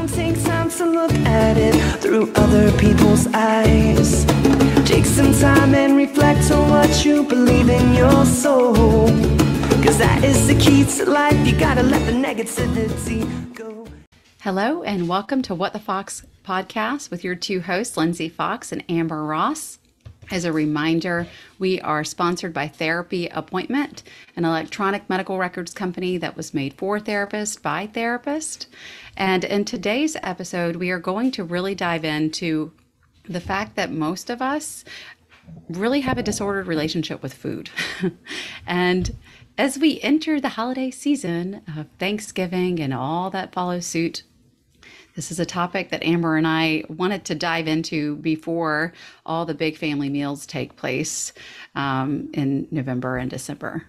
Don't take time to look at it through other people's eyes. Take some time and reflect on what you believe in your soul. Cause that is the key to life. You gotta let the negativity go. Hello, and welcome to What the Fox podcast with your two hosts, Lindsey Fox and Amber Ross. As a reminder, we are sponsored by TherapyAppointment, an electronic medical records company that was made for therapists by therapists. And in today's episode, we are going to really dive into the fact that most of us really have a disordered relationship with food. and as we enter the holiday season of Thanksgiving and all that follows suit, this is a topic that Amber and I wanted to dive into before all the big family meals take place um, in November and December.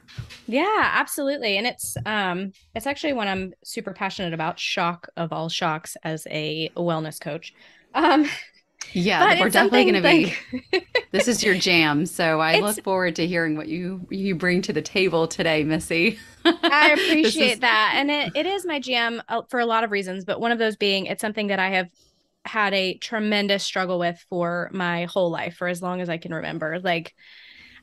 Yeah, absolutely. And it's um it's actually one I'm super passionate about, shock of all shocks as a wellness coach. Um yeah, but we're definitely going to be. this is your jam, so I It's- look forward to hearing what you you bring to the table today, Missy. I appreciate is- that. And it, it is my jam uh, for a lot of reasons, but one of those being it's something that I have had a tremendous struggle with for my whole life, for as long as I can remember. Like,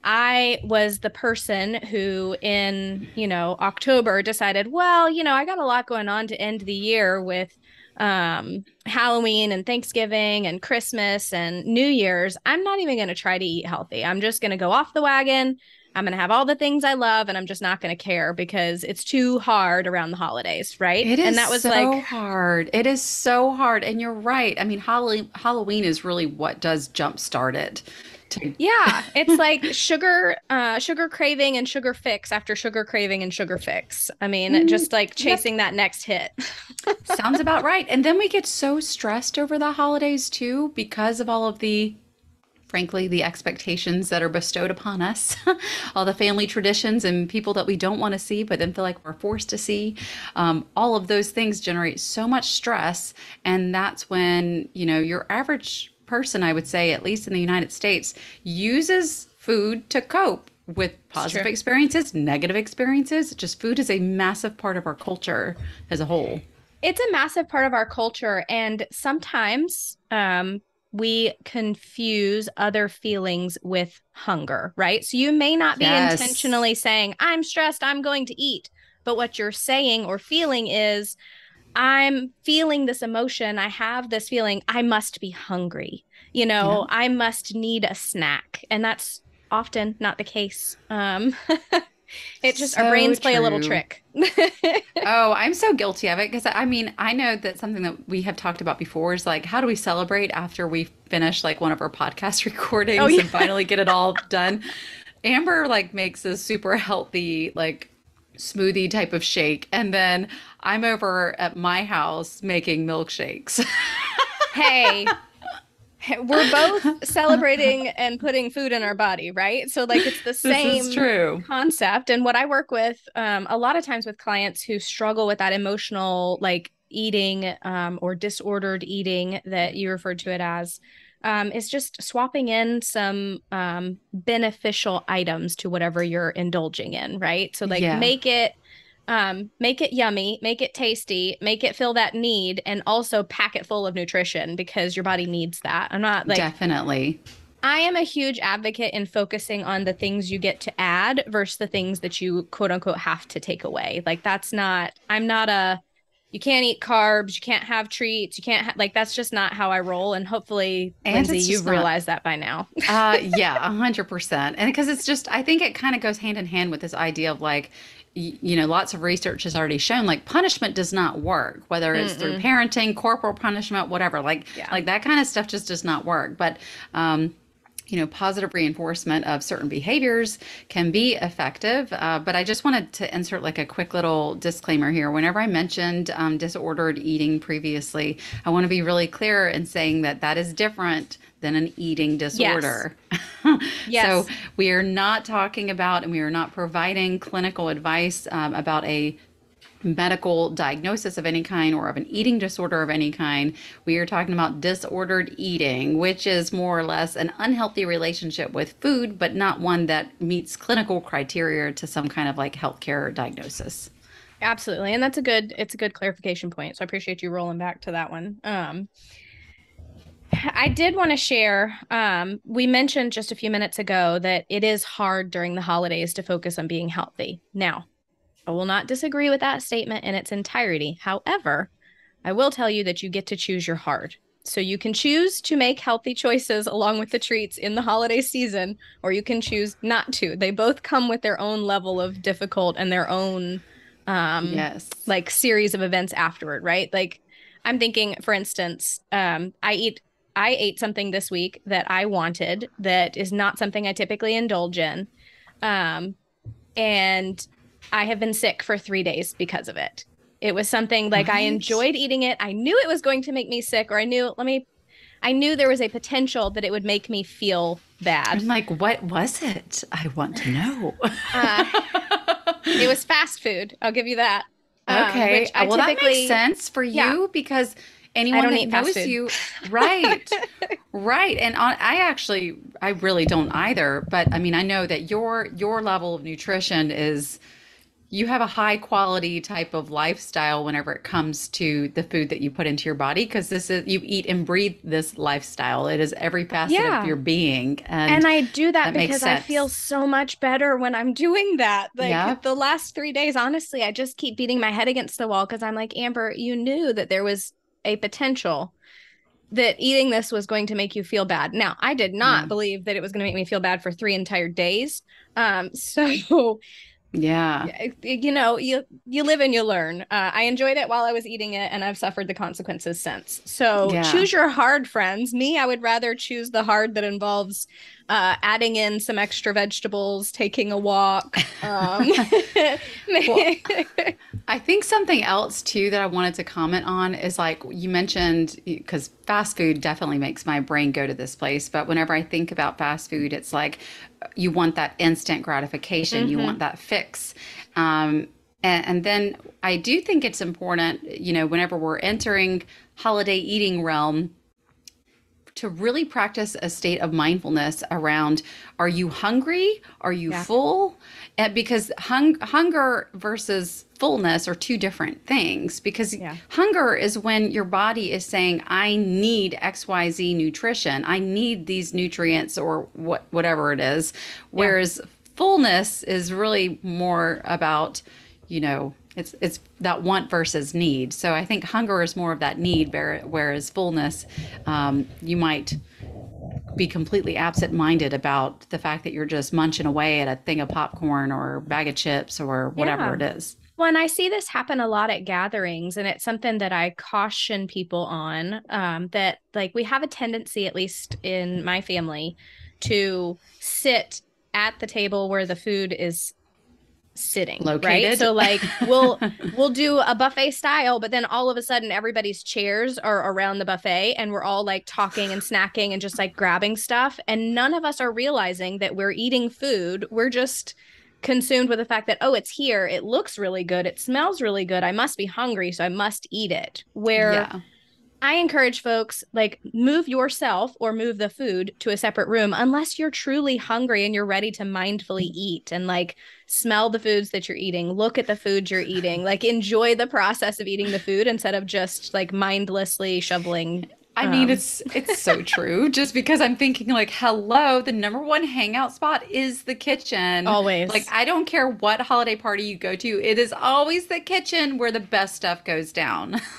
I was the person who in, you know, October decided, well, you know, I got a lot going on to end the year with um Halloween and Thanksgiving and Christmas and New Year's. I'm not even going to try to eat healthy. I'm just going to go off the wagon. I'm going to have all the things I love and I'm just not going to care because it's too hard around the holidays, right? It is and that was so like hard. It is so hard, and you're right. I mean, Halloween Halloween is really what does jumpstart it. To, yeah, it's like sugar uh sugar craving and sugar fix after sugar craving and sugar fix. I mean, Mm, just like chasing that next hit. Sounds about right. And then we get so stressed over the holidays too because of all of the frankly the expectations that are bestowed upon us all the family traditions and people that we don't want to see but then feel like we're forced to see um, all of those things generate so much stress and that's when you know your average person i would say at least in the united states uses food to cope with positive experiences negative experiences. Just food is a massive part of our culture as a whole. It's a massive part of our culture and sometimes um we confuse other feelings with hunger right? So you may not be Yes. intentionally saying i'm stressed i'm going to eat but what you're saying or feeling is i'm feeling this emotion. I have this feeling i must be hungry. You know i must need a snack. And that's often not the case. Um it just So our brains play a little trick. Oh, I'm so guilty of it because I mean, I know that something that we have talked about before is like, how do we celebrate after we finish like one of our podcast recordings Oh, yeah. and finally get it all done? Amber like makes a super healthy, like smoothie type of shake. And then I'm over at my house making milkshakes. hey we're both celebrating and putting food in our body right so like it's the same true. concept and what i work with um, a lot of times with clients who struggle with that emotional like eating um, or disordered eating that you referred to it as um, is just swapping in some um, beneficial items to whatever you're indulging in right so like Yeah. make it um, make it yummy, make it tasty, make it fill that need, and also pack it full of nutrition because your body needs that. I'm not like Definitely. I am a huge advocate in focusing on the things you get to add versus the things that you quote unquote have to take away. Like that's not I'm not a you can't eat carbs, you can't have treats, you can't ha- like that's just not how I roll. And hopefully And Lindsey you've not- realized that by now. uh yeah a hundred percent. And because it's just i think it kind of goes hand in hand with this idea of like y- you know lots of research has already shown like punishment does not work whether it's through parenting corporal punishment whatever like Yeah. like that kind of stuff just does not work. But um you know, positive reinforcement of certain behaviors can be effective. Uh, but I just wanted to insert like a quick little disclaimer here. Whenever I mentioned um, disordered eating previously, I want to be really clear in saying that that is different than an eating disorder. Yes. yes. So we are not talking about and we are not providing clinical advice um, about a medical diagnosis of any kind or of an eating disorder of any kind. We are talking about disordered eating, which is more or less an unhealthy relationship with food, but not one that meets clinical criteria to some kind of like healthcare diagnosis. Absolutely. And that's a good it's a good clarification point. So I appreciate you rolling back to that one. Um I did want to share um we mentioned just a few minutes ago that it is hard during the holidays to focus on being healthy. Now, I will not disagree with that statement in its entirety. However, I will tell you that you get to choose your hard. So you can choose to make healthy choices along with the treats in the holiday season, or you can choose not to. They both come with their own level of difficult and their own um yes. like series of events afterward, right? Like I'm thinking, for instance, um, I eat I ate something this week that I wanted that is not something I typically indulge in. Um, and I have been sick for three days because of it. It was something like I enjoyed eating it. I knew it was going to make me sick, or I knew, let me, I knew there was a potential that it would make me feel bad. I'm like, what was it? I want to know. Uh, it was fast food. I'll give you that. Um, okay. which I well, that makes sense for you Yeah. because anyone that knows you, right, right. And on, I actually, I really don't either. But I mean, I know that your your level of nutrition is. You have a high quality type of lifestyle whenever it comes to the food that you put into your body because this is you eat and breathe this lifestyle. It is every facet Yeah. of your being. And, and I do that, that because I feel so much better when I'm doing that. Like Yeah. the last three days, honestly, I just keep beating my head against the wall because I'm like, Amber, you knew that there was a potential that eating this was going to make you feel bad. Now, I did not Yeah. believe that it was going to make me feel bad for three entire days. Um, so yeah. you know, you you live and you learn. Uh, I enjoyed it while I was eating it, and I've suffered the consequences since. So Yeah. choose your hard, friends. Me, I would rather choose the hard that involves uh, adding in some extra vegetables, taking a walk. Um, I think something else too that I wanted to comment on is like you mentioned, because fast food definitely makes my brain go to this place. But whenever I think about fast food, it's like you want that instant gratification, you want that fix. Um, and, and then I do think it's important, you know, whenever we're entering holiday eating realm, to really practice a state of mindfulness around are you hungry? Are you Yeah. full? And because hung, hunger versus fullness are two different things because Yeah. hunger is when your body is saying i need xyz nutrition. I need these nutrients or what whatever it is. Whereas fullness is really more about you know it's it's that want versus need so i think hunger is more of that need whereas fullness um, you might be completely absent-minded about the fact that you're just munching away at a thing of popcorn or bag of chips or whatever Yeah. it is Well, and I see this happen a lot at gatherings, and it's something that I caution people on. Um, that like we have a tendency, at least in my family, to sit at the table where the food is sitting right? So like we'll we'll do a buffet style but then all of a sudden everybody's chairs are around the buffet and we're all like talking and snacking and just like grabbing stuff. And none of us are realizing that we're eating food. We're just consumed with the fact that oh it's here. It looks really good. It smells really good. I must be hungry so i must eat it. Where yeah I encourage folks like move yourself or move the food to a separate room unless you're truly hungry and you're ready to mindfully eat and like smell the foods that you're eating, look at the food you're eating, like enjoy the process of eating the food instead of just like mindlessly shoveling. I mean, Um, it's it's so true. Just because I'm thinking like, hello, the number one hangout spot is the kitchen. Always. Like, I don't care what holiday party you go to, it is always the kitchen where the best stuff goes down.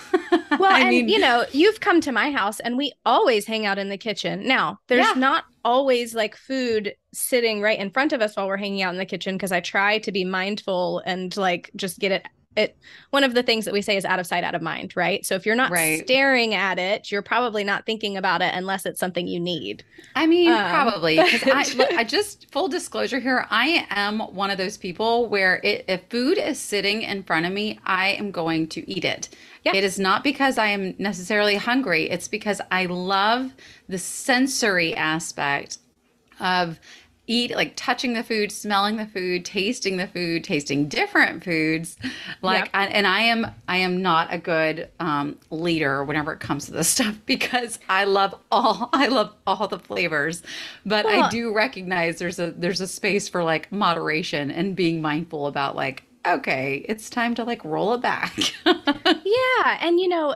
Well, I and mean- you know, you've come to my house and we always hang out in the kitchen. Now, there's Yeah. not always like food sitting right in front of us while we're hanging out in the kitchen because I try to be mindful and like just get it it one of the things that we say is out of sight out of mind, right? So if you're not Right. staring at it, you're probably not thinking about it unless it's something you need. I mean, Um, probably I, look, I just full disclosure here. I am one of those people where it, if food is sitting in front of me, I am going to eat it. Yeah. It is not because I am necessarily hungry. It's because I love the sensory aspect of eat like touching the food smelling the food tasting the food tasting different foods like Yep. I, and i am i am not a good um, leader whenever it comes to this stuff because i love all i love all the flavors but i do recognize there's a there's a space for like moderation and being mindful about like okay, it's time to like roll it back. yeah. And, you know,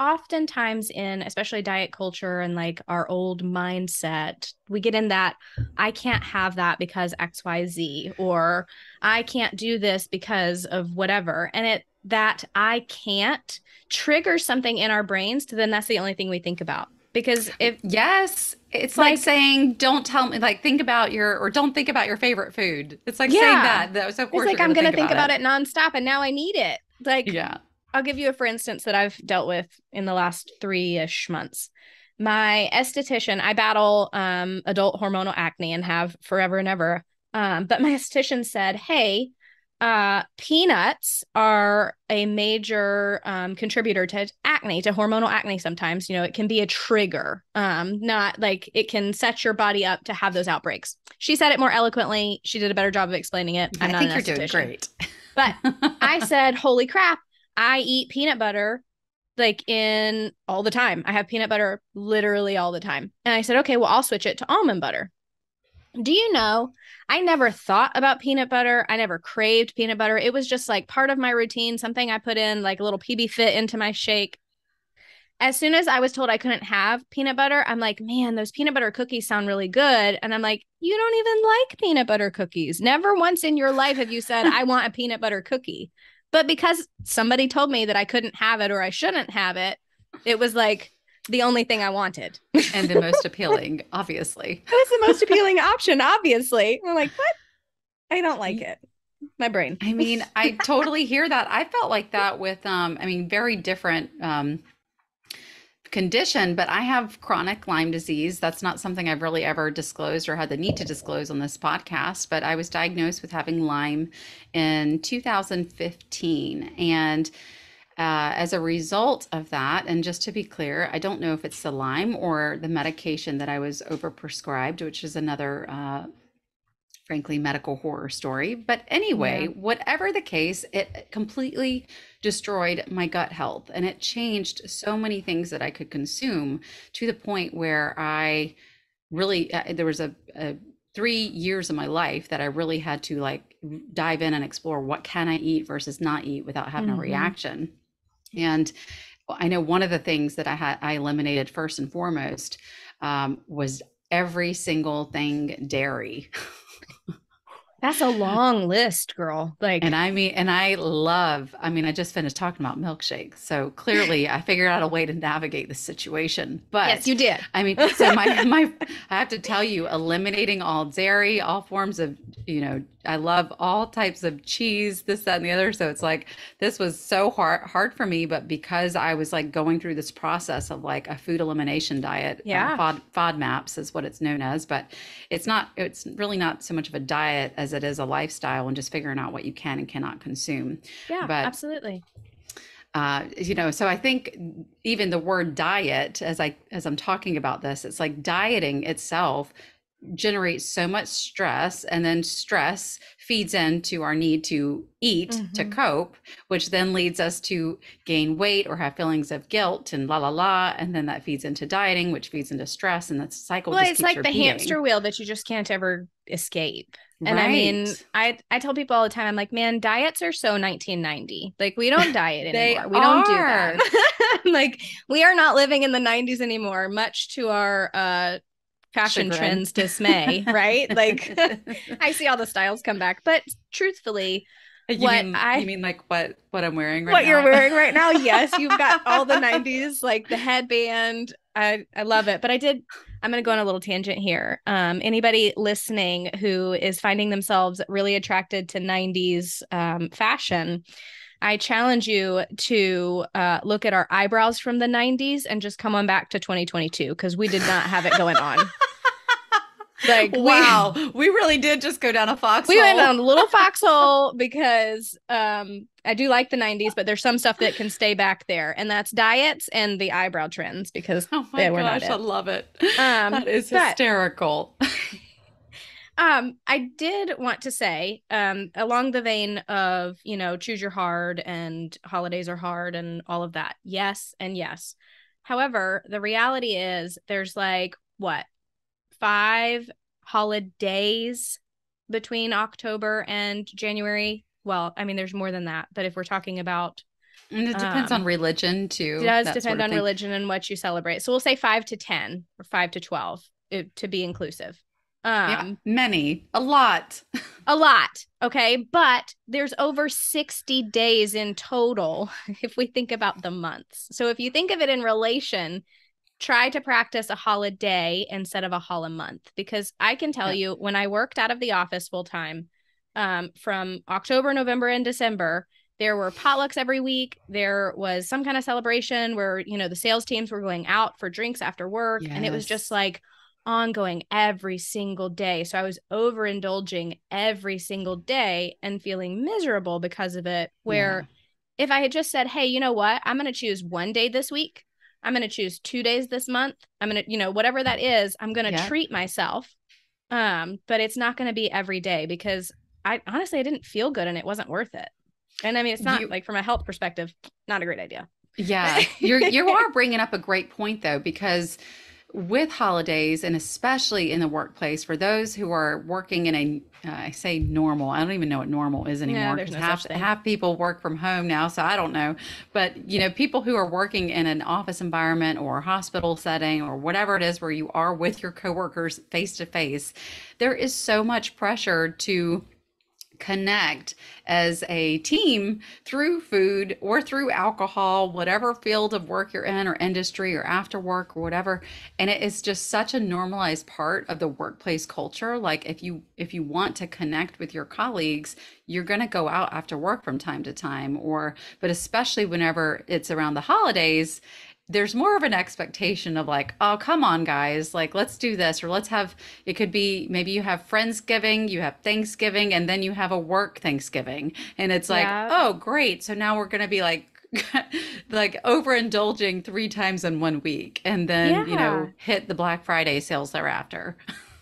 oftentimes in especially diet culture and like our old mindset, we get in that I can't have that because XYZ, or I can't do this because of whatever. And it, that I can't trigger something in our brains to then that's the only thing we think about because if yes it's like, like, saying don't tell me like think about your or don't think about your favorite food it's like yeah. saying that that was of course it's like i'm gonna think, think about, it. it nonstop and now i need it like yeah i'll give you a for instance that i've dealt with in the last three-ish months my esthetician i battle um adult hormonal acne and have forever and ever um but my esthetician said hey uh, peanuts are a major um, contributor to acne, to hormonal acne. Sometimes, you know, it can be a trigger. Um, not like it can set your body up to have those outbreaks. She said it more eloquently. She did a better job of explaining it. I'm I think you're doing great. But I said, "Holy crap! I eat peanut butter." Like in all the time. I have peanut butter literally all the time. And I said, okay, well, I'll switch it to almond butter. Do you know? I never thought about peanut butter. I never craved peanut butter. It was just like part of my routine, something I put in, like a little PBfit into my shake. As soon as I was told I couldn't have peanut butter, I'm like, man, those peanut butter cookies sound really good. And I'm like, you don't even like peanut butter cookies. Never once in your life have you said, I want a peanut butter cookie. But because somebody told me that I couldn't have it or I shouldn't have it, it was like, the only thing I wanted. and the most appealing, obviously. It was the most appealing option, obviously. I'm like, what? I don't like it. My brain. I mean, I totally hear that. I felt like that with um, I mean, very different um condition, but I have chronic Lyme disease. That's not something I've really ever disclosed or had the need to disclose on this podcast, but I was diagnosed with having Lyme in 2015 and uh, as a result of that, and just to be clear, I don't know if it's the Lyme or the medication that I was overprescribed, which is another, uh, frankly, medical horror story. But anyway, yeah. whatever the case, it completely destroyed my gut health and it changed so many things that I could consume to the point where I really, uh, there was a, a three years of my life that I really had to like dive in and explore what can I eat versus not eat without having mm-hmm. a reaction. And I know one of the things that I had I eliminated first and foremost um, was every single thing dairy. That's a long list, girl. Like, and I mean, and I love, I mean, I just finished talking about milkshakes. So clearly I figured out a way to navigate the situation. But yes, you did. I mean, so my, my, I have to tell you, eliminating all dairy, all forms of, you know, I love all types of cheese, this, that, and the other. So it's like, this was so hard, hard for me. But because I was like going through this process of like a food elimination diet, yeah. Uh, FOD, FODMAPs is what it's known as, but it's not, it's really not so much of a diet as as it is a lifestyle and just figuring out what you can and cannot consume. Yeah, but, absolutely. Uh, you know, so I think even the word diet, as I as I'm talking about this, it's like dieting itself generates so much stress and then stress feeds into our need to eat mm-hmm. to cope which then leads us to gain weight or have feelings of guilt and la la la and then that feeds into dieting which feeds into stress and the cycle well it's like the hamster wheel that you just can't ever escape and right. I mean, I I tell people all the time, I'm like, man, diets are so 1990. Like we don't diet anymore. we don't do that. like we are not living in the 90s anymore, much to our uh fashion Chagrin. trends dismay, right? like I see all the styles come back, but truthfully, you what mean, I you mean like what what I'm wearing right what now? you're wearing right now? Yes, you've got all the 90s, like the headband. I I love it. But I did. I'm going to go on a little tangent here. Um, anybody listening who is finding themselves really attracted to 90s um, fashion, I challenge you to uh, look at our eyebrows from the 90s and just come on back to 2022 because we did not have it going on. like wow. We, we really did just go down a foxhole. We went down a little foxhole because um i do like the 90s but there's some stuff that can stay back there and that's diets and the eyebrow trends because oh my they were gosh not i love it. Um that is hysterical Um, I did want to say, um, along the vein of, you know, choose your hard and holidays are hard and all of that. Yes, and yes. However, the reality is there's like what five holidays between October and January well, I mean, there's more than that, but if we're talking about and it depends Um, on religion too. it does depend sort of on thing. religion and what you celebrate. So we'll say five to 10 or five to 12 if, to be inclusive. Um, Yeah, many, a lot. a lot. Okay. But there's over 60 days in total if we think about the months. So if you think of it in relation, try to practice a holiday instead of a hol a month because I can tell Yeah. you when I worked out of the office full time um, from October, November, and December, there were potlucks every week. There was some kind of celebration where, you know, the sales teams were going out for drinks after work. And it was just like, ongoing every single day. So I was overindulging every single day and feeling miserable because of it. Where if I had just said, hey, you know what? I'm going to choose one day this week. I'm going to choose two days this month. I'm going to, you know, whatever that is, I'm going to Yeah. treat myself. Um, but it's not going to be every day because I honestly I didn't feel good and it wasn't worth it. And I mean, it's not You- like from a health perspective, not a great idea. Yeah, you're you are bringing up a great point though, because with holidays and especially in the workplace, for those who are working in a, uh, I say normal, I don't even know what normal is anymore. there's 'cause no half such thing. half people work from home now, so I don't know. But you know, people who are working in an office environment or hospital setting or whatever it is where you are with your coworkers face to face, there is so much pressure to connect as a team through food or through alcohol, whatever field of work you're in or industry or after work or whatever. And it is just such a normalized part of the workplace culture. Like if you if you want to connect with your colleagues, you're going to go out after work from time to time or but especially whenever it's around the holidays, there's more of an expectation of like, oh, come on, guys, like let's do this, or let's have it could be maybe you have Friendsgiving, you have Thanksgiving, and then you have a work Thanksgiving. And it's like, Yeah. oh, great. So now we're gonna be like like overindulging three times in one week and then you know hit the Black Friday sales thereafter.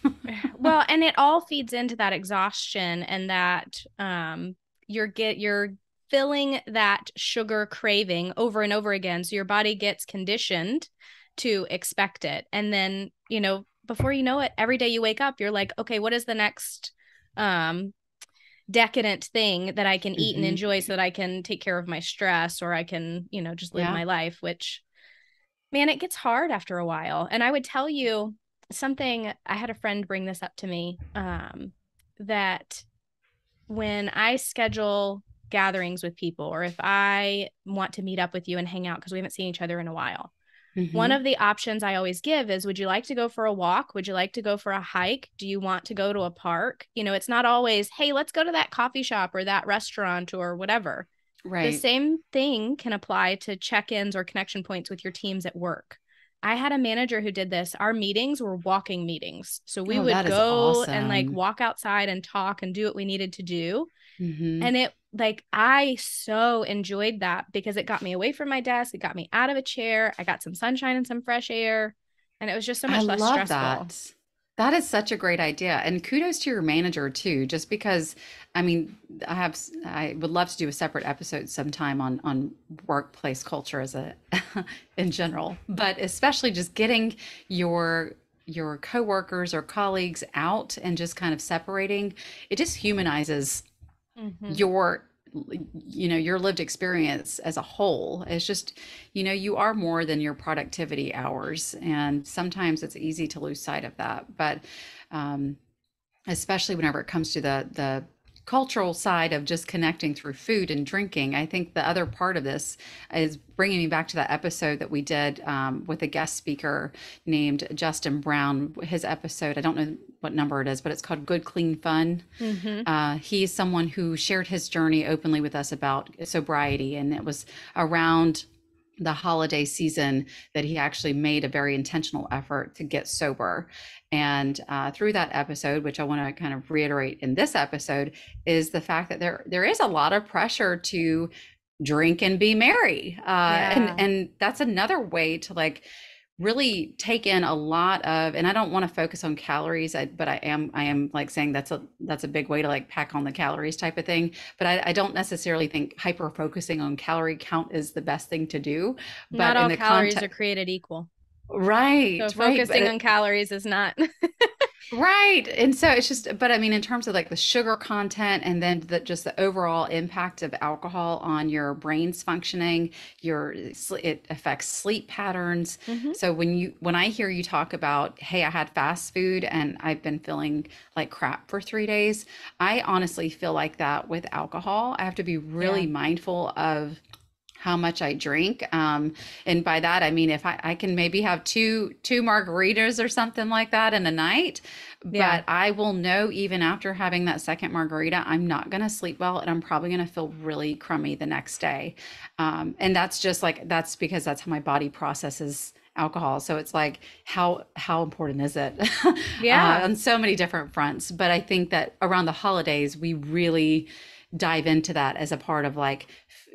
well and it all feeds into that exhaustion and that um you're get you're filling that sugar craving over and over again so your body gets conditioned to expect it and then you know before you know it every day you wake up you're like okay what is the next um decadent thing that I can eat and Mhm. enjoy so that I can take care of my stress or I can, you know, just live Yeah. my life, which man, it gets hard after a while. And I would tell you something I had a friend bring this up to me um that when I schedule gatherings with people or if I want to meet up with you and hang out because we haven't seen each other in a while, one Mhm. of the options I always give is Would you like to go for a walk? Would you like to go for a hike? Do you want to go to a park? You know, it's not always, Hey, let's go to that coffee shop or that restaurant or whatever. right. The same thing can apply to check ins or connection points with your teams at work. I had a manager who did this. Our meetings were walking meetings. So we Oh, would go and like walk outside and talk and do what we needed to do. Mhm. And it like I so enjoyed that because it got me away from my desk. It got me out of a chair. I got some sunshine and some fresh air. And it was just so much I less love stressful. that. That is such a great idea. And kudos to your manager too, just because I mean, I have I would love to do a separate episode sometime on on workplace culture as a in general, but especially just getting your your coworkers or colleagues out and just kind of separating, it just humanizes Mhm. your you know your lived experience as a whole it's just you know you are more than your productivity hours and sometimes it's easy to lose sight of that but um especially whenever it comes to the the cultural side of just connecting through food and drinking i think the other part of this is bringing me back to that episode that we did um, with a guest speaker named justin brown his episode i don't know what number it is but it's called good clean fun Mhm. uh, he's someone who shared his journey openly with us about sobriety, and it was around the holiday season that he actually made a very intentional effort to get sober. And uh, through that episode, which I want to kind of reiterate in this episode, is the fact that there there is a lot of pressure to drink and be merry, uh, Yeah. and and that's another way to like really take in a lot of and i don't want to focus on calories I, but i am i am like saying that's a that's a big way to like pack on the calories type of thing but i, I don't necessarily think hyper focusing on calorie count is the best thing to do but Not in all the calories context are created equal. Right So right focusing it- on calories is not Right. And so it's just, but I mean, in terms of like the sugar content and then the, just the overall impact of alcohol on your brain's functioning, your, it affects sleep patterns. Mhm. So when you, when I hear you talk about, hey, I had fast food and I've been feeling like crap for three days, I honestly feel like that with alcohol. I have to be really Yeah. mindful of how much I drink. Um, and by that I mean if I, I can maybe have two two margaritas or something like that in a night, Yeah. but I will know even after having that second margarita, I'm not gonna sleep well and I'm probably gonna feel really crummy the next day. Um, and that's just like that's because that's how my body processes alcohol. So it's like how how important is it? Yeah. uh, on so many different fronts. But I think that around the holidays, we really dive into that as a part of like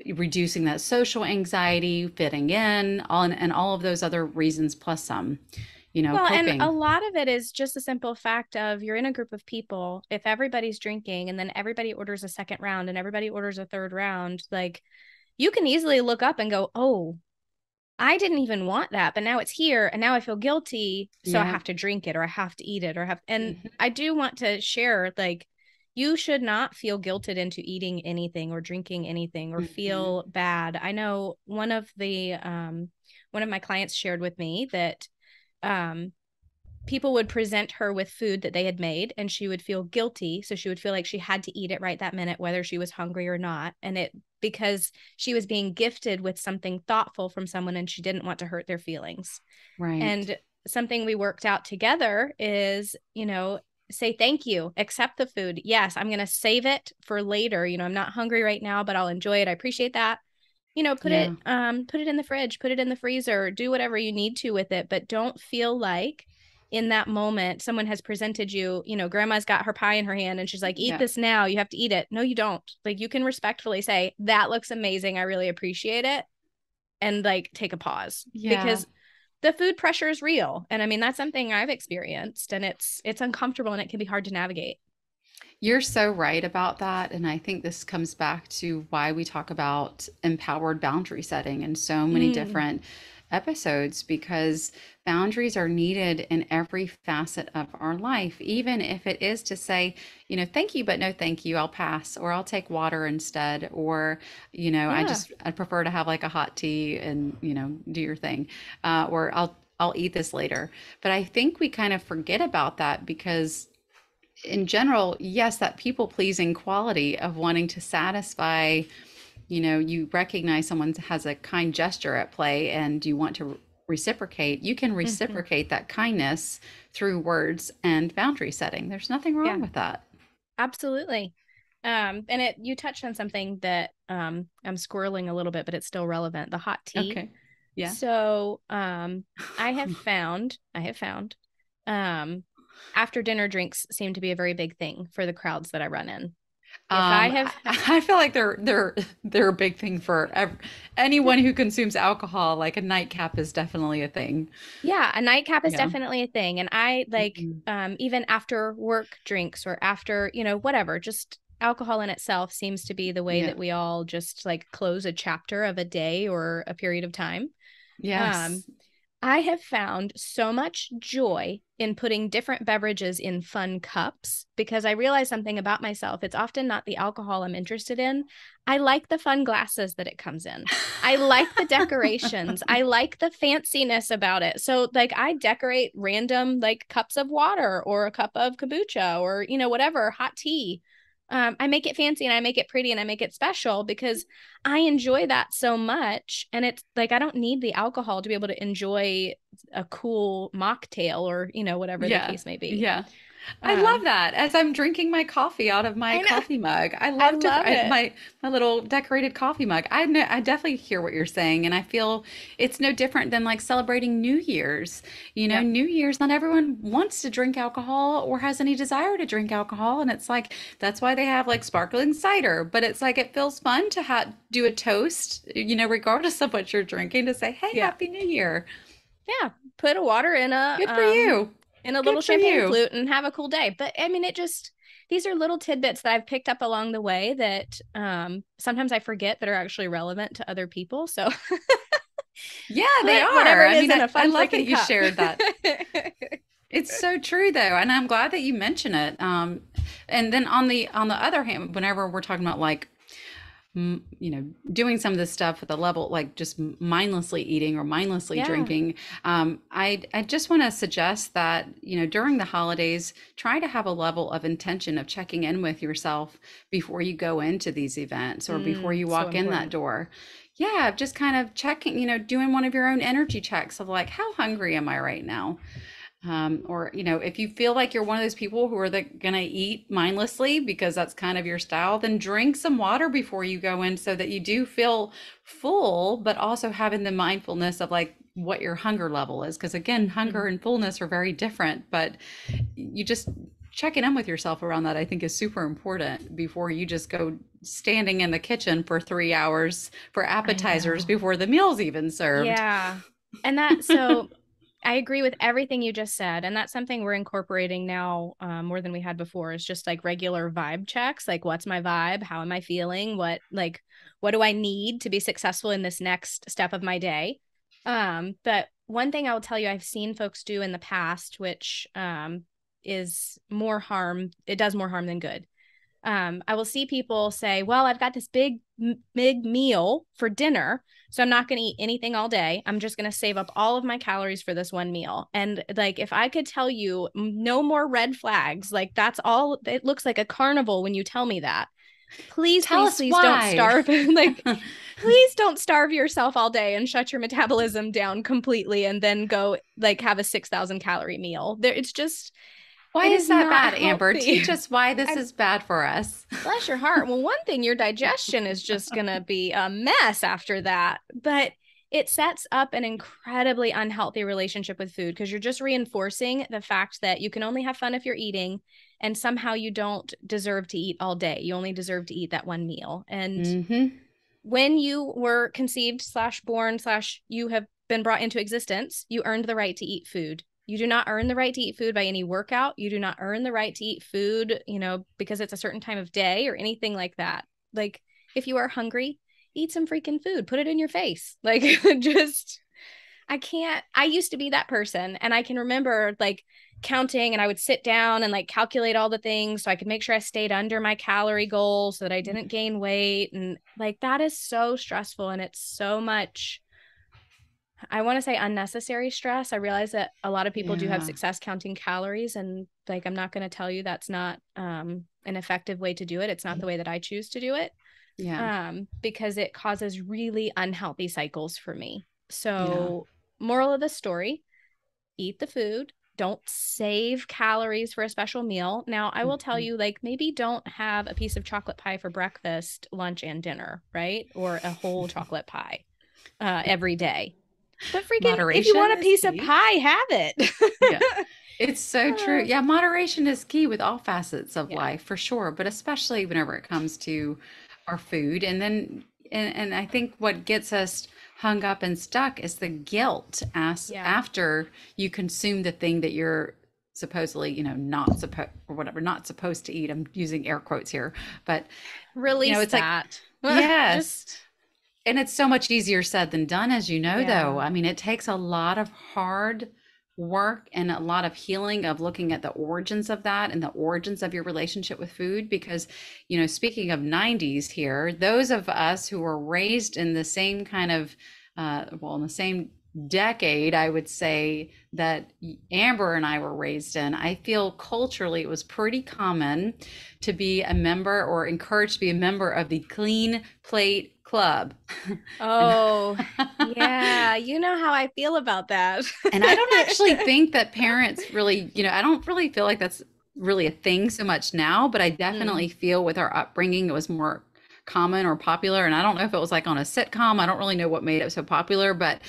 f- reducing that social anxiety, fitting in, all and, and all of those other reasons plus some, you know, Well, coping. and a lot of it is just the simple fact of you're in a group of people. If everybody's drinking and then everybody orders a second round and everybody orders a third round, like you can easily look up and go, oh, I didn't even want that, but now it's here and now I feel guilty. So I have to drink it or I have to eat it or have, and Mhm. I do want to share like, you should not feel guilted into eating anything or drinking anything or Mhm. feel bad. I know one of the, um, one of my clients shared with me that, um, people would present her with food that they had made and she would feel guilty so she would feel like she had to eat it right that minute whether she was hungry or not and it because she was being gifted with something thoughtful from someone and she didn't want to hurt their feelings right. and something we worked out together is you know say thank you accept the food. Yes i'm going to save it for later. You know i'm not hungry right now but i'll enjoy it. I appreciate that. You know put it um put it in the fridge put it in the freezer do whatever you need to with it but don't feel like in that moment someone has presented you you know grandma's got her pie in her hand and she's like eat Yeah. this now. You have to eat it. No you don't. Like you can respectfully say that looks amazing. I really appreciate it. And like take a pause Yeah. because the food pressure is real and i mean that's something i've experienced and it's it's uncomfortable and it can be hard to navigate You're so right about that. And I think this comes back to why we talk about empowered boundary setting in so many Mm. different episodes because boundaries are needed in every facet of our life, even if it is to say, you know, thank you, but no thank you, I'll pass, or I'll take water instead, or, you know, I just, I prefer to have like a hot tea and, you know, do your thing, uh, or I'll, I'll eat this later. But I think we kind of forget about that because in general, yes, that people pleasing quality of wanting to satisfy, you know, you recognize someone has a kind gesture at play and you want to reciprocate, you can reciprocate that kindness through words and boundary setting. There's nothing wrong Yeah. with that. absolutely um and it you touched on something that um i'm squirreling a little bit but it's still relevant the hot tea Okay. Yeah. so um i have found i have found um after dinner drinks seem to be a very big thing for the crowds that i run in If I Um, have- I, feel like they're they're they're a big thing for ev- anyone who consumes alcohol. Like a nightcap is definitely a thing. Yeah, a nightcap is Yeah. definitely a thing. And I like Mhm. um even after work drinks or after, you know, whatever, just alcohol in itself seems to be the way Yeah. that we all just like close a chapter of a day or a period of time. Yes. Um, I have found so much joy in putting different beverages in fun cups because I realize something about myself. It's often not the alcohol I'm interested in. I like the fun glasses that it comes in. I like the decorations. I like the fanciness about it. So like I decorate random like cups of water or a cup of kombucha or you know whatever, hot tea. Um, I make it fancy and I make it pretty and I make it special because I enjoy that so much. And it's like I don't need the alcohol to be able to enjoy a cool mocktail or you know whatever Yeah, the case may be. Yeah. I Um, love that as I'm drinking my coffee out of my coffee mug. I love to love I- my my little decorated coffee mug. I know I definitely hear what you're saying and I feel it's no different than like celebrating New Year's. You know, Yep. New Year's not everyone wants to drink alcohol or has any desire to drink alcohol and it's like that's why they have like sparkling cider, but it's like it feels fun to ha- do a toast, you know, regardless of what you're drinking to say, "Hey, Yeah. happy New Year." Yeah. Put a water in a Good for um, you. In a Good little champagne you. flute and have a cool day. But I mean, it just these are little tidbits that I've picked up along the way that um, sometimes I forget that are actually relevant to other people. So Yeah, they put are. I mean, I, I love that you cup. shared that. it's so true though and i'm glad that you mention it um and then on the on the other hand whenever we're talking about like you know doing some of this stuff at the level like just mindlessly eating or mindlessly Yeah. drinking. Um i i just want to suggest that you know during the holidays try to have a level of intention of checking in with yourself before you go into these events or before Mm, you so walk in that door. Yeah just kind of checking you know doing one of your own energy checks of like how hungry am i right now um, or you know if you feel like you're one of those people who are the, gonna eat mindlessly because that's kind of your style then drink some water before you go in so that you do feel full but also having the mindfulness of like what your hunger level is. Because again hunger and fullness are very different but you just checking in with yourself around that i think is super important before you just go standing in the kitchen for three hours for appetizers before the meal's even served. Yeah. And that, so I agree with everything you just said. And that's something we're incorporating now um, more than we had before is just like regular vibe checks. Like, what's my vibe? How am I feeling? What, like, what do I need to be successful in this next step of my day? Um, but one thing I will tell you, I've seen folks do in the past, which um, is more harm, it does more harm than good. Um, I will see people say, Well, I've got this big, m- big meal for dinner. So I'm not going to eat anything all day. I'm just going to save up all of my calories for this one meal. And like, if I could tell you no more red flags, like that's all, it looks like a carnival when you tell me that. Please, Tell please, please why. don't starve. like, please don't starve yourself all day and shut your metabolism down completely and then go like have a 6,000 calorie meal. There, it's just, Why is is that bad, Amber? Teach us why this I- is bad for us. bless your heart. Well, one thing, your digestion is just going to be a mess after that. But it sets up an incredibly unhealthy relationship with food because you're just reinforcing the fact that you can only have fun if you're eating and somehow you don't deserve to eat all day. You only deserve to eat that one meal. And hmm when you were conceived slash born slash you have been brought into existence, you earned the right to eat food. You do not earn the right to eat food by any workout. You do not earn the right to eat food, you know, because it's a certain time of day or anything like that. Like if you are hungry, eat some freaking food. Put it in your face. Like just I can't I used to be that person and I can remember like counting and I would sit down and like calculate all the things so I could make sure I stayed under my calorie goal so that I didn't gain weight and like that is so stressful and it's so much I want to say unnecessary stress. I realize that a lot of people do have success counting calories and like I'm not going to tell you that's not um an effective way to do it. It's not the way that I choose to do it Yeah. um, because it causes really unhealthy cycles for me. So, moral of the story eat the food, don't save calories for a special meal. Now, I will tell Mhm. you, like, maybe don't have a piece of chocolate pie for breakfast, lunch, and dinner, right? Or a whole chocolate pie uh, every day. But freaking, if you want a piece of pie, have it. Yeah. It's so true. Uh, Yeah, moderation is key with all facets of Yeah. life for sure, but especially whenever it comes to our food. And then, and, and I think what gets us hung up and stuck is the guilt as Yeah. after you consume the thing that you're supposedly, you know, not supposed or whatever, not supposed to eat. I'm using air quotes here, but Release it's like- that. Yes. Just, and it's so much easier said than done, as you know, though. I mean, it takes a lot of hard work and a lot of healing of looking at the origins of that and the origins of your relationship with food. Because, you know, speaking of 90s here, those of us who were raised in the same kind of, uh, well, in the same decade, I would say that Amber and I were raised in, I feel culturally it was pretty common to be a member or encouraged to be a member of the Clean Plate Club. oh, yeah. You know how I feel about that. and I don't actually think that parents really, you know, I don't really feel like that's really a thing so much now, but I mm. definitely feel with our upbringing, it was more common or popular. And I don't know if it was like on a sitcom. I don't really know what made it so popular, but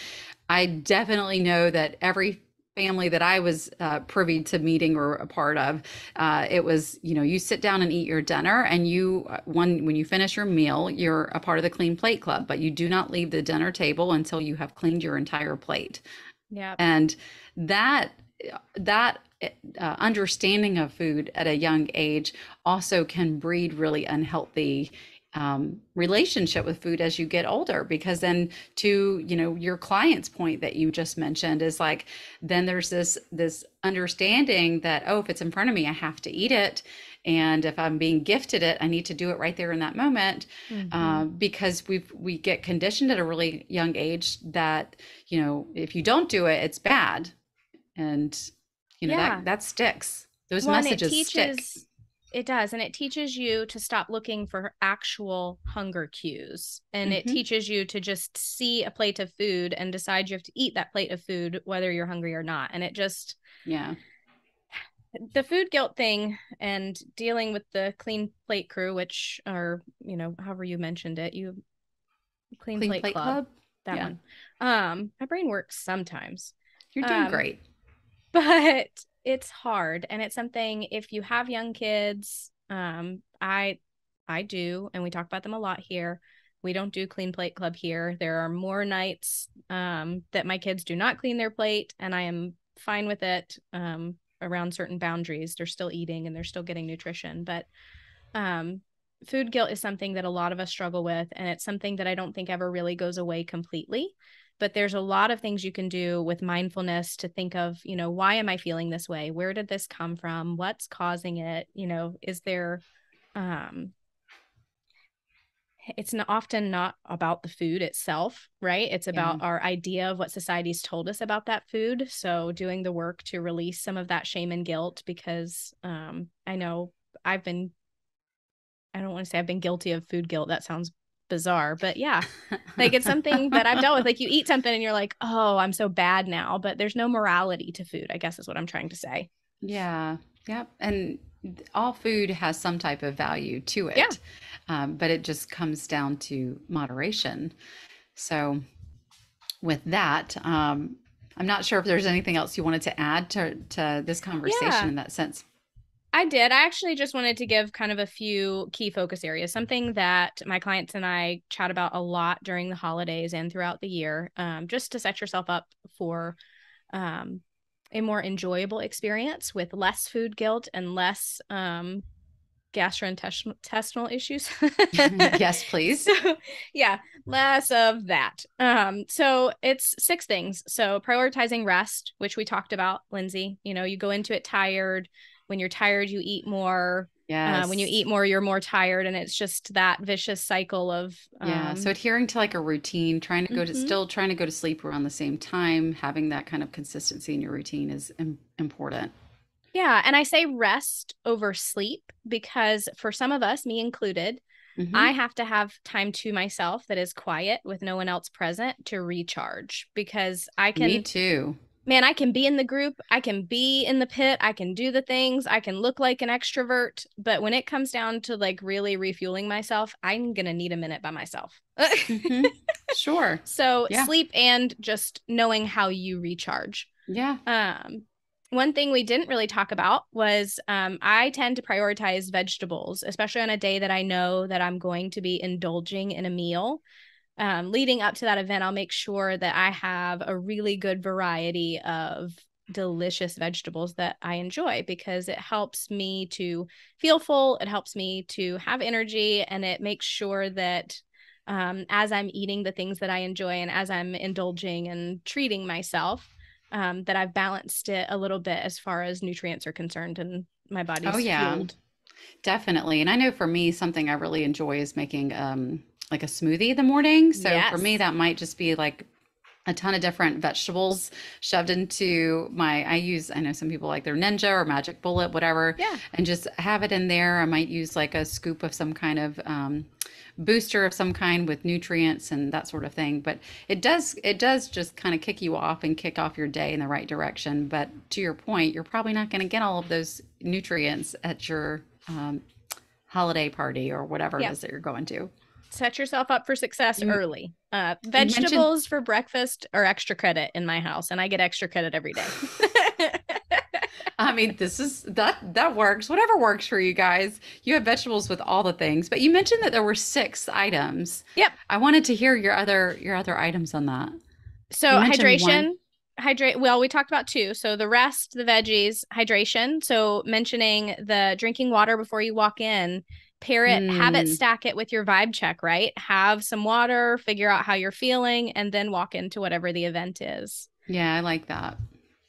I definitely know that every family that I was uh, privy to meeting or a part of, uh, it was you know you sit down and eat your dinner, and you uh, one when you finish your meal, you're a part of the Clean Plate Club, but you do not leave the dinner table until you have cleaned your entire plate yeah. and that that uh, understanding of food at a young age also can breed really unhealthy um, relationship with food as you get older because then to you know your client's point that you just mentioned is like then there's this this understanding that oh if it's in front of me i have to eat it. And if i'm being gifted it i need to do it right there in that moment. Mhm. um, because we we get conditioned at a really young age that you know if you don't do it it's bad. And you know Yeah. that that sticks. Those Well, and it messages stick. teaches it does and it teaches you to stop looking for actual hunger cues and it Mhm. teaches you to just see a plate of food and decide you have to eat that plate of food whether you're hungry or not and it just yeah. The food guilt thing and dealing with the clean plate crew which are you know however you mentioned it you clean, clean plate, plate, club, club, that Yeah. one. Um my brain works sometimes. You're doing Um, great. but it's hard and it's something if you have young kids um i i do and we talk about them a lot here. We don't do clean plate club here. There are more nights um that my kids do not clean their plate and i am fine with it um around certain boundaries. They're still eating and they're still getting nutrition but um food guilt is something that a lot of us struggle with and it's something that i don't think ever really goes away completely but there's a lot of things you can do with mindfulness to think of you know why am i feeling this way? Where did this come from? What's causing it? You know is there um it's not often not about the food itself right? It's about our idea of what society's told us about that food. So doing the work to release some of that shame and guilt because um i know i've been i don't want to say i've been guilty of food guilt that sounds bizarre but yeah like it's something that I've dealt with. Like you eat something and you're like, oh, I'm so bad now. But there's no morality to food, I guess is what I'm trying to say. Yeah. Yep. And all food has some type of value to it. Yeah. Um, but it just comes down to moderation. So, with that, um, I'm not sure if there's anything else you wanted to add to, to this conversation Yeah. in that sense. I did. I actually just wanted to give kind of a few key focus areas, something that my clients and I chat about a lot during the holidays and throughout the year, um, just to set yourself up for um, a more enjoyable experience with less food guilt and less um, gastrointestinal issues. yes, please. So, yeah, less of that. Um, so it's six things. So prioritizing rest, which we talked about, Lindsey. You know, you go into it tired. When you're tired, you eat more. Yeah. Uh, when you eat more, you're more tired, and it's just that vicious cycle of Yeah. um, So adhering to like a routine, trying to go to Mhm. still trying to go to sleep around the same time, having that kind of consistency in your routine is im- important. yeah. And I say rest over sleep because for some of us, me included, Mhm. I have to have time to myself that is quiet with no one else present to recharge because I can Me too. Man, I can be in the group, I can be in the pit, I can do the things, I can look like an extrovert, but when it comes down to like really refueling myself, I'm going to need a minute by myself. Mhm. Sure. so, Yeah. sleep and just knowing how you recharge. Yeah. Um one thing we didn't really talk about was um, I tend to prioritize vegetables, especially on a day that I know that I'm going to be indulging in a meal. Um, leading up to that event, I'll make sure that I have a really good variety of delicious vegetables that I enjoy because it helps me to feel full, it helps me to have energy, and it makes sure that um, as I'm eating the things that I enjoy and as I'm indulging and treating myself, um, that I've balanced it a little bit as far as nutrients are concerned and my body's Oh, yeah. fueled. Definitely. And I know for me, something I really enjoy is making um like a smoothie in the morning. So for me, that might just be like a ton of different vegetables shoved into my I use I know some people like their ninja or magic bullet, whatever. Yeah. And just have it in there. I might use like a scoop of some kind of um booster of some kind with nutrients and that sort of thing. But it does it does just kind of kick you off and kick off your day in the right direction. But to your point, you're probably not going to get all of those nutrients at your um, holiday party or whatever Yeah. it is that you're going to. Set yourself up for success You- early. Uh, mentioned- vegetables for breakfast are extra credit in my house, and I get extra credit every day. I mean, this is that that works. Whatever works for you guys. You have vegetables with all the things, but you mentioned that there were six items. Yep. I wanted to hear your other your other items on that. So hydration, one. Hydrate. Well, we talked about two. So the rest, the veggies, hydration. So mentioning the drinking water before you walk in pair it, have it Mm. stack it with your vibe check, right? Have some water, figure out how you're feeling, and then walk into whatever the event is. Yeah, I like that.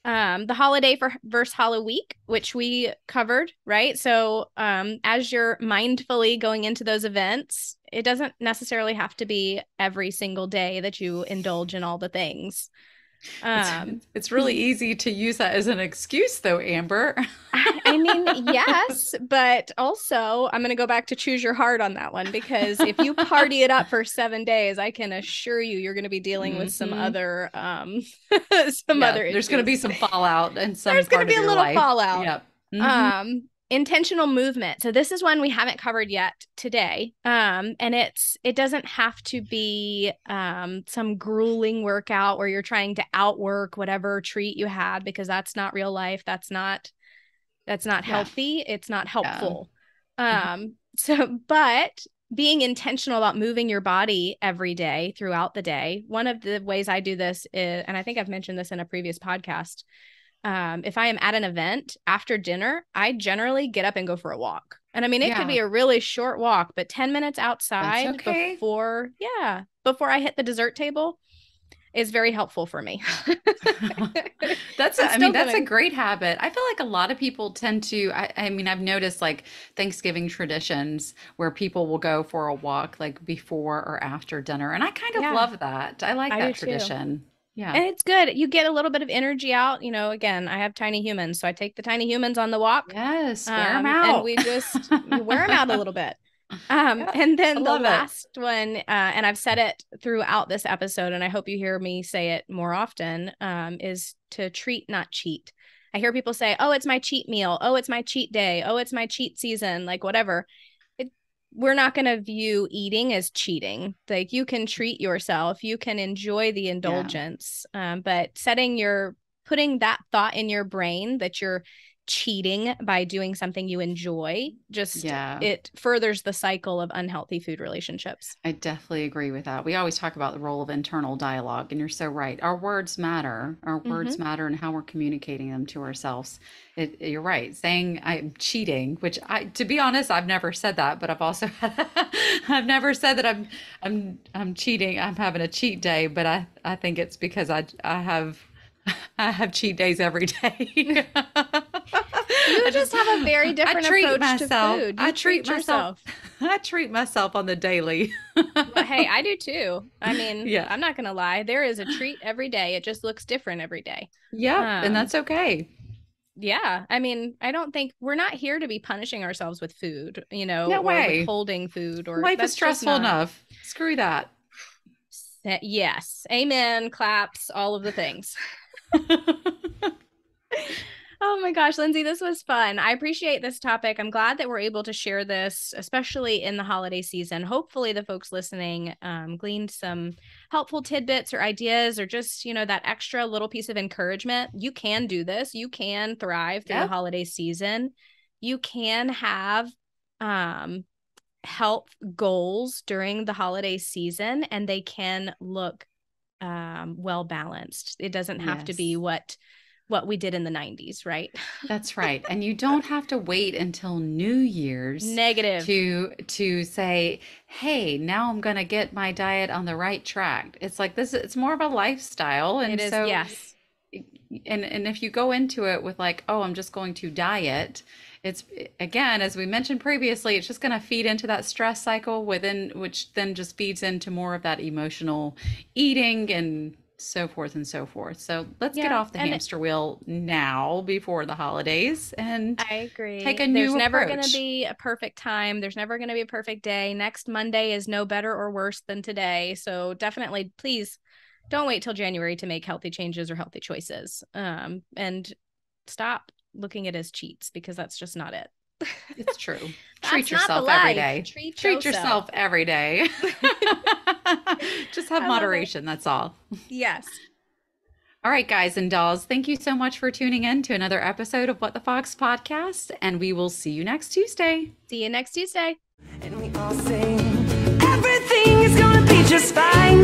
Um, the holiday for verse Hollow Week, which we covered, right? So, um, as you're mindfully going into those events, it doesn't necessarily have to be every single day that you indulge in all the things. Um, it's, it's really easy to use that as an excuse, though, Amber. I mean, yes, but also I'm going to go back to choose your heart on that one because if you party it up for seven days, I can assure you you're going to be dealing with some Mhm. other, um, some Yeah, other. there's going to be some fallout and some. There's gonna be a little life. fallout. Yep. Mhm. um intentional movement. So this is one we haven't covered yet today um and it's it doesn't have to be um some grueling workout where you're trying to outwork whatever treat you had because that's not real life. That's not that's not Yeah. healthy. It's not helpful. Mhm. um so but being intentional about moving your body every day throughout the day. One of the ways i do this is and i think i've mentioned this in a previous podcast um, if I am at an event after dinner, I generally get up and go for a walk. And I mean, it Yeah. could be a really short walk, but 10 minutes outside okay. before, yeah, before I hit the dessert table is very helpful for me. That's, a, I mean, that's gonna- a great habit. I feel like a lot of people tend to, I, I mean, I've noticed like Thanksgiving traditions where people will go for a walk like before or after dinner. And I kind of Yeah. love that. I like I that tradition. too. Yeah. and it's good. You get a little bit of energy out. You know, again, I have tiny humans, so I take the tiny humans on the walk. yes. Wear them um, out. And we just we wear them out a little bit. Um, Yeah, and then the love it. last one, uh, and I've said it throughout this episode, and I hope you hear me say it more often, um, is to treat, not cheat. I hear people say, "Oh, it's my cheat meal. Oh, it's my cheat day. Oh, it's my cheat season." Like whatever. We're not going to view eating as cheating. Like you can treat yourself, you can enjoy the indulgence, um, but setting your putting that thought in your brain that you're cheating by doing something you enjoy just Yeah. it furthers the cycle of unhealthy food relationships I definitely agree with that. We always talk about the role of internal dialogue, and you're so right. Our words matter. Our Mm-hmm. words matter and how we're communicating them to ourselves. It, you're right. Saying I'm cheating, which I, to be honest, I've never said that, but I've also, I've never said that I'm, I'm, I'm cheating. I'm having a cheat day, but I, I think it's because I, I have, I have cheat days every day. you I just have a very different I treat approach myself. to food you I treat myself. I treat myself on the daily. but hey i do too i mean Yeah. i'm not gonna lie there is a treat every day it just looks different every day Yeah, Um, and that's okay. yeah i mean i don't think we're not here to be punishing ourselves with food you know No or way. withholding food or Life is stressful not- enough. Screw that. Yes amen claps all of the things Oh my gosh, Lindsey, this was fun. I appreciate this topic. I'm glad that we're able to share this, especially in the holiday season. Hopefully, the folks listening um, gleaned some helpful tidbits or ideas, or just you know that extra little piece of encouragement. You can do this. You can thrive through the holiday season. You can have um, health goals during the holiday season, and they can look um, well balanced. It doesn't have to be what what we did in the 90s, right? That's right. And you don't have to wait until New Year's Negative. to to say, "Hey, now I'm going to get my diet on the right track." It's like this it's more of a lifestyle and it is, so yes. and and if you go into it with like, "Oh, I'm just going to diet," it's again, as we mentioned previously, it's just going to feed into that stress cycle within which then just feeds into more of that emotional eating and so forth and so forth. So let's get off the and it- hamster wheel now before the holidays and I agree. take a There's new never going to be a perfect time. There's never going to be a perfect day. Next Monday is no better or worse than today. So definitely, please don't wait till January to make healthy changes or healthy choices. Um, and stop looking at it as cheats because that's just not it. it's true. Treat yourself every day. Treat Treat yourself. yourself every day. just have I moderation, that's all. Yes. All right, guys and dolls, thank you so much for tuning in to another episode of What the Fox podcast, and we will see you next Tuesday. See you next Tuesday. And we all sing, everything is gonna be just fine.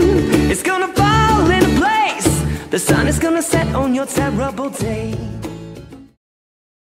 It's gonna fall into place. The sun is gonna set on your terrible day.